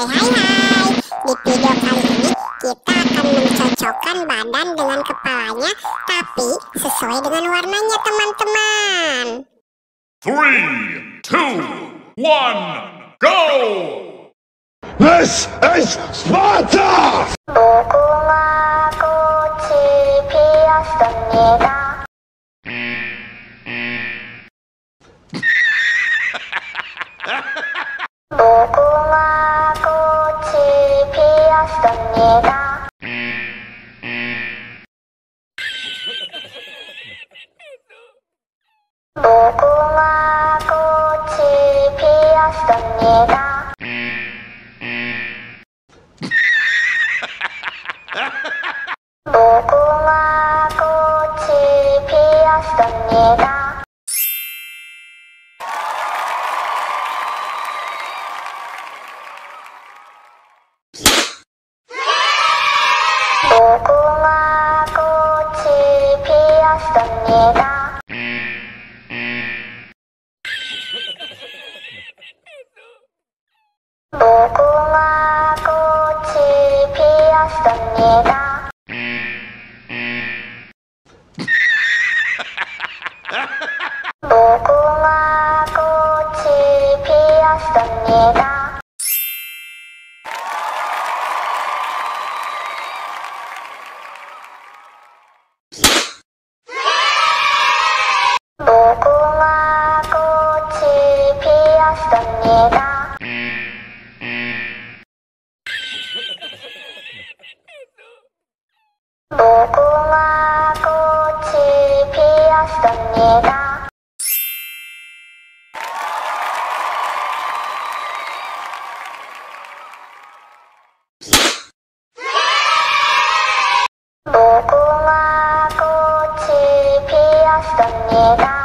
Hai hai hai Di video kali ini kita akan mencocokkan badan dengan kepalanya Tapi sesuai dengan warnanya teman-teman Three, two, one, go! This is Sparta! 피었습니다 무궁화 꽃이 피었습니다 무궁화 꽃이 피었습니다. 피었습니다. 무궁화 꽃이 피었습니다. 피었습니다. 무궁화 꽃이 피었습니다.